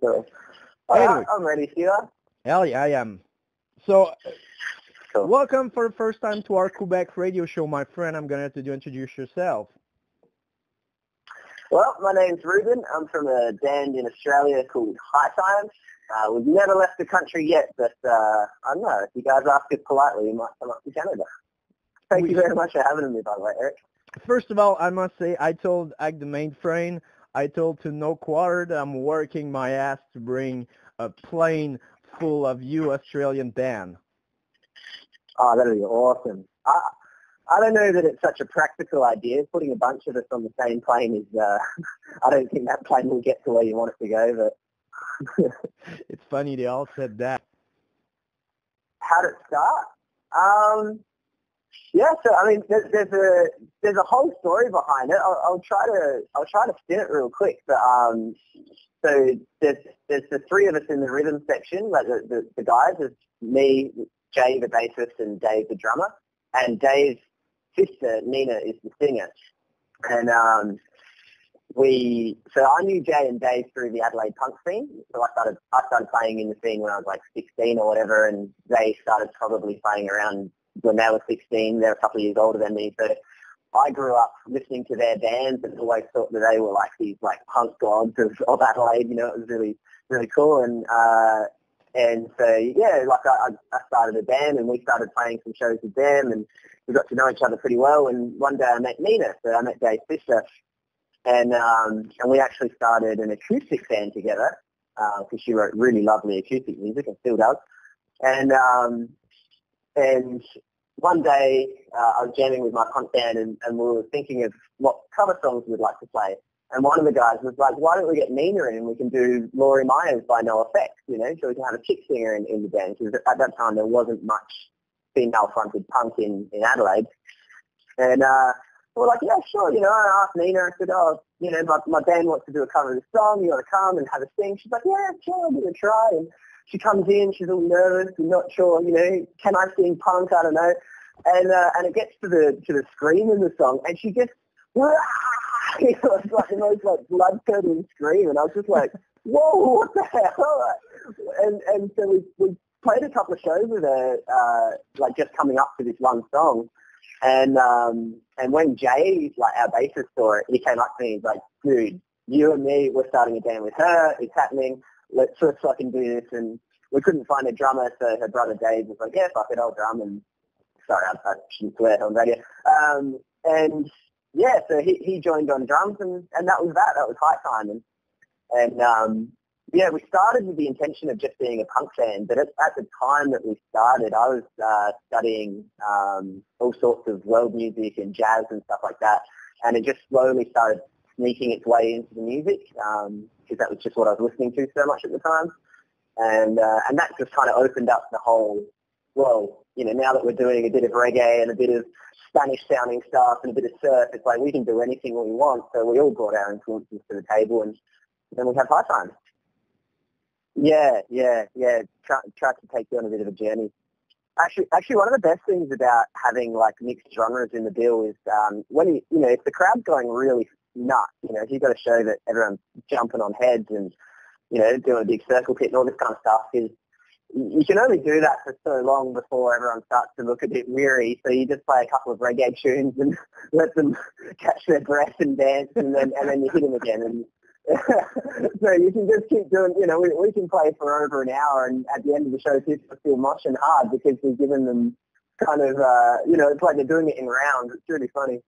so, Anyway. I'm ready, Sheila. Hell yeah, I am. So, Cool. welcome for the first time to our Quebec radio show, my friend. I'm gonna have to introduce yourself. Well, my name's Ruben. I'm from a band in Australia called High Times. Uh, we've never left the country yet, but uh, I don't know. If you guys ask us politely, we might come up to Canada. Thank We- you very much for having me, by the way, Eric. First of all, I must say I told Ag the mainframe, I told to no quarter that I'm working my ass to bring a plane full of you Australian band. Oh, that'd be awesome. I, I don't know that it's such a practical idea. Putting a bunch of us on the same plane is, uh, I don't think that plane will get to where you want it to go, but It's funny they all said that. How'd it start? Um, yeah, so I mean, there's, there's a there's a whole story behind it. I'll, I'll try to I'll try to spin it real quick. But um, so there's there's the three of us in the rhythm section, like the the, the guys. is me, Jay, the bassist, and Dave, the drummer. And Dave's sister Nina is the singer. And um, we so I knew Jay and Dave through the Adelaide punk scene. So I started I started playing in the scene when I was like 16 or whatever, and they started probably playing around when they were 16. They're a couple of years older than me, so I grew up listening to their bands and always thought that they were like these like punk gods of, of Adelaide. You know, it was really really cool and. uh and so yeah, like I, I started a band and we started playing some shows with them and we got to know each other pretty well. And one day I met Nina, so I met Dave Fisher, and um, and we actually started an acoustic band together because she wrote really lovely acoustic music and still does. And um, and one day uh, I was jamming with my punk band and, and we were thinking of what cover songs we'd like to play. And one of the guys was like, why don't we get Nina in and we can do Laurie Myers by No Effect, you know, so we can have a chick singer in, in the band because at that time there wasn't much female-fronted punk in, in Adelaide. And uh, we're like, yeah, sure, you know, I asked Nina, I said, oh, you know, my, my band wants to do a cover of this song, you want to come and have a sing? She's like, yeah, sure, I'll give it a try. And she comes in, she's all nervous and not sure, you know, can I sing punk? I don't know. And uh, and it gets to the to the scream in the song, and she just, you know, it's like the most like blood curdling scream, and I was just like, whoa, what the hell? And and so we we played a couple of shows with her, uh, like just coming up to this one song, and um and when Jay, like our bassist, saw it, he came up to me, he's like, dude, you and me, we're starting a band with her, it's happening, let's let's fucking do this, and we couldn't find a drummer, so her brother Dave was like, yeah, fuck it, I'll drum, and sorry, I, I shouldn't swear on radio. Um, and yeah, so he, he joined on drums, and, and that was that. That was Hightime, and and um, yeah, we started with the intention of just being a punk band, but at, at the time that we started, I was uh, studying um, all sorts of world music and jazz and stuff like that, and it just slowly started sneaking its way into the music because that was just what I was listening to so much at the time, and uh, and that just kind of opened up the whole well, you know, now that we're doing a bit of reggae and a bit of Spanish-sounding stuff and a bit of surf, it's like we can do anything we want. So we all brought our influences to the table, and then we have Hightime. Yeah, yeah, yeah. Try, try to take you on a bit of a journey. Actually, actually, one of the best things about having like mixed genres in the bill is um, when you, you know, if the crowd's going really nuts, you know, you've got to show that everyone's jumping on heads and you know, doing a big circle pit and all this kind of stuff is you can only do that for so long before everyone starts to look a bit weary. So you just play a couple of reggae tunes and let them catch their breath and dance, and then and then you hit them again. And so you can just keep doing. You know, we, we can play for over an hour, and at the end of the show, people are still moshing hard because we've given them kind of, uh, you know, it's like they're doing it in rounds. It's really funny.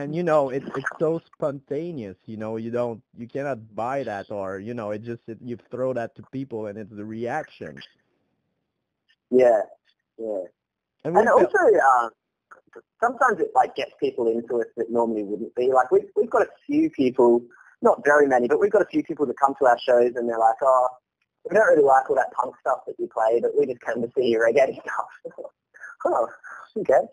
And you know, it's it's so spontaneous. You know, you don't, you cannot buy that, or you know, it just it, you throw that to people, and it's the reaction. yeah, yeah. And, And also, uh, sometimes it like gets people into us that normally wouldn't be. Like we've we've got a few people, not very many, but we've got a few people that come to our shows and they're like, oh, we don't really like all that punk stuff that you play, but we just came to see your reggae stuff. oh, okay.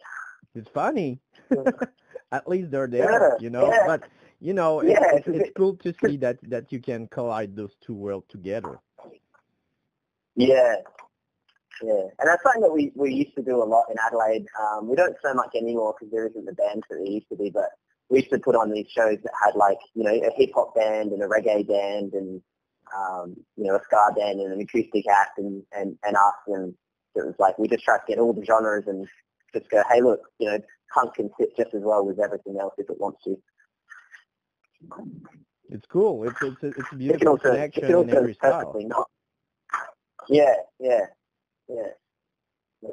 It's funny. At least they're there, Yeah, you know. yeah. But you know, Yeah, it's, it's- it's cool to see that that you can collide those two worlds together. Yeah. Yeah, and that's something that we, we used to do a lot in Adelaide. Um, we don't so much anymore because there isn't the bands that there used to be, but we used to put on these shows that had like, you know, a hip hop band and a reggae band and, um, you know, a ska band and an acoustic act and, and, and us. And it was like, we just tried to get all the genres and just go, hey, look, you know, punk can fit just as well with everything else if it wants to. It's cool. It's it's a, it's a beautiful also, connection in every style. not. Yeah, yeah, yeah. yeah.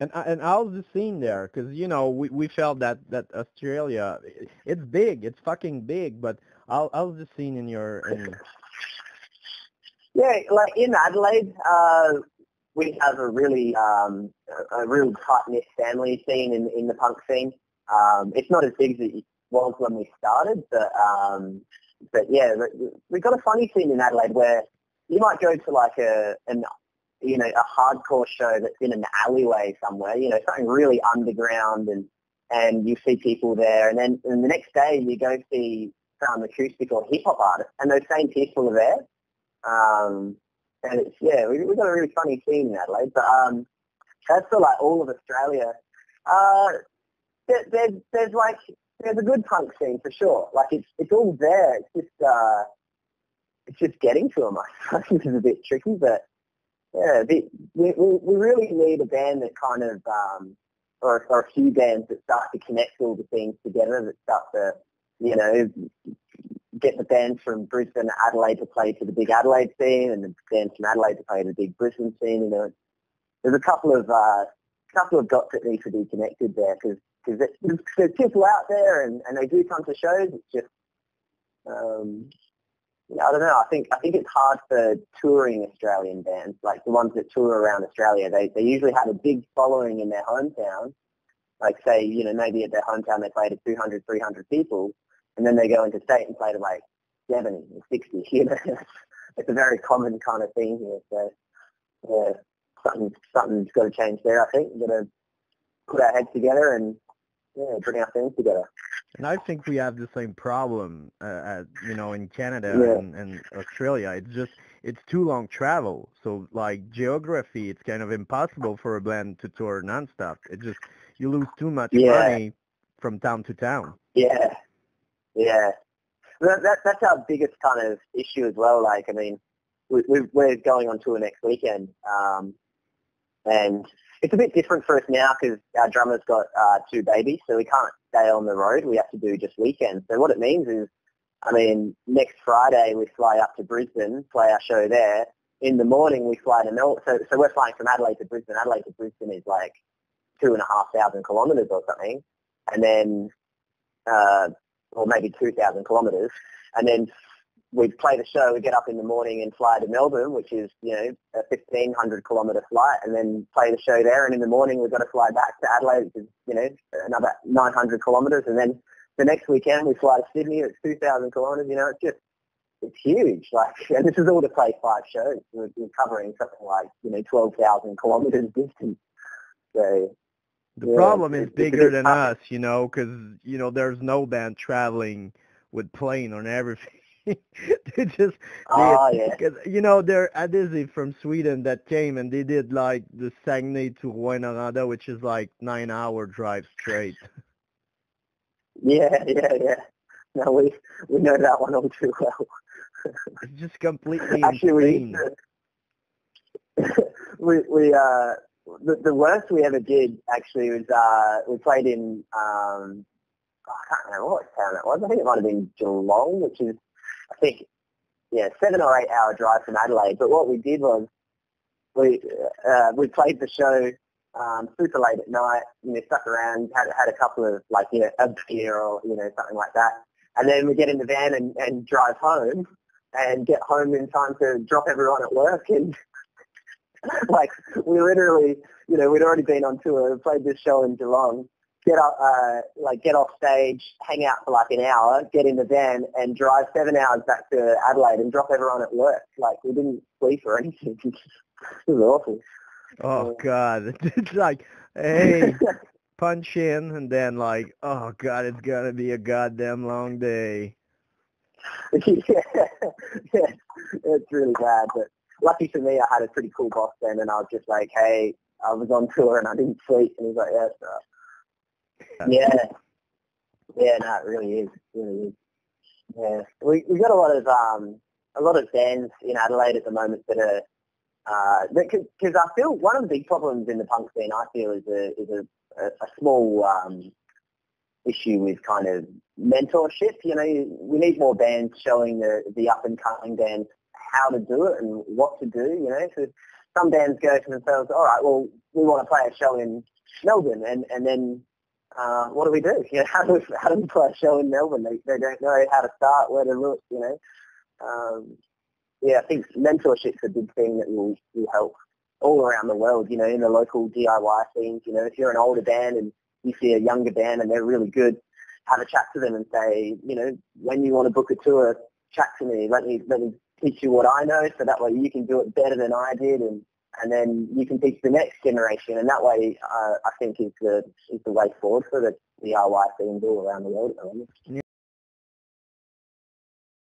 And uh, and how's the scene there? Because you know we we felt that that Australia, it's big, it's fucking big. But how how's the scene in your? In, Yeah, like in Adelaide, uh, we have a really um, a real tight knit family scene in in the punk scene. Um, it's not as big as it was when we started, but um, but yeah, we- we've got a funny scene in Adelaide where you might go to like a an you know a hardcore show that's in an alleyway somewhere, you know something really underground, and and you see people there, and then and the next day you go see some acoustic or hip hop artist, and those same people are there. Um, and it's yeah, we we got a really funny scene in Adelaide. But um, as for like all of Australia, uh, there, there's there's like there's a good punk scene for sure. Like it's it's all there. It's just uh, it's just getting to them. I think is a bit tricky, but yeah, the, we we we really need a band that kind of um, or or a few bands that start to connect all the things together that start to you know get the bands from Brisbane and Adelaide to play to the big Adelaide scene, and the bands from Adelaide to play to the big Brisbane scene. You know, there's a couple of uh, couple of dots that need to be connected there because because there's, people out there and, and they do come to shows. It's just um, I don't know. I think I think it's hard for touring Australian bands, like the ones that tour around Australia. They they usually have a big following in their hometown. Like say, you know, maybe at their hometown they play to 200, 300 people, and then they go into state and play to like 70 or 60. You know, it's a very common kind of thing here. So yeah, something something's got to change there. I think we've got to put our heads together and yeah, bring our things together. and I think we have the same problem, uh, at, you know, in Canada Yeah. and, and Australia. It's just it's too long travel. So like geography, it's kind of impossible for a band to tour nonstop. It just you lose too much Yeah. money from town to town. Yeah, yeah. That, that, that's our biggest kind of issue as well. Like, I mean, we, we, we're going on tour next weekend, um, and it's a bit different for us now because our drummer's got uh, two babies, so we can't stay on the road. We have to do just weekends. So what it means is, I mean, next Friday we fly up to Brisbane, play our show there. In the morning we fly to Melbourne. So, so we're flying from Adelaide to Brisbane. Adelaide to Brisbane is like two and a half thousand kilometres or something. And then uh, or maybe 2,000 kilometres, and then we'd play the show, we'd get up in the morning and fly to Melbourne, which is, you know, a 1,500 kilometre flight, and then play the show there, and in the morning we've got to fly back to Adelaide, which is, you know, another 900 kilometres, and then the next weekend we fly to Sydney, it's 2,000 kilometres, you know, it's just, it's huge, like, and this is all to play five shows, we're, we're covering something like, you know, 12,000 kilometres distance, so, The Yeah, problem is it's- it's a bigger than us, you know, because you know there's no band traveling with plane on everything. they just oh, they, yeah. Cause, you know, they're Adhesive from Sweden that came and they did like the Saguenay to Rouyn-Noranda, which is like nine hour drive straight. Yeah, yeah, yeah. No, we we know that one all too well. It's just completely Actually, insane. we we uh the, the worst we ever did actually was uh we played in um I can't remember what town it was. I think it might have been Geelong, which is I think yeah seven or eight hour drive from Adelaide. But what we did was we uh, we played the show um, super late at night. You know, stuck around, had had a couple of like you know a beer or you know something like that, and then we get in the van and, and drive home and get home in time to drop everyone at work and like we literally you know we'd already been on tour played this show in Geelong get up uh like get off stage hang out for like an hour get in the van and drive seven hours back to Adelaide and drop everyone at work. Like we didn't sleep or anything. It was awful. Oh god, it's like, hey, punch in, and then like, oh god, it's gonna be a goddamn long day. yeah, yeah, it's really bad. But lucky for me, I had a pretty cool boss then, and I was just like, hey, I was on tour and I didn't sleep, and he's like, yeah, so. yeah, Yeah, no, it really is. It really is. Yeah, we we got a lot of um a lot of bands in Adelaide at the moment that are uh because I feel one of the big problems in the punk scene I feel is a is a, a, small um issue with kind of mentorship. You know, we need more bands showing the the up and coming bands how to do it and what to do. You know, so some bands go to themselves, all right, well, we want to play a show in Melbourne, and and then uh, what do we do? You know, how do we, how do we play a show in Melbourne? They they don't know how to start, where to look. You know, um, yeah, I think mentorship's a big thing that will will help all around the world. You know, in the local DIY scenes. You know, if you're an older band and you see a younger band and they're really good, have a chat to them and say, you know, when you want to book a tour, chat to me. Let me let me teach you what I know, so that way you can do it better than I did, and and then you can teach the next generation, and that way uh, I think is the is the way forward for the DIY scenes all around the world.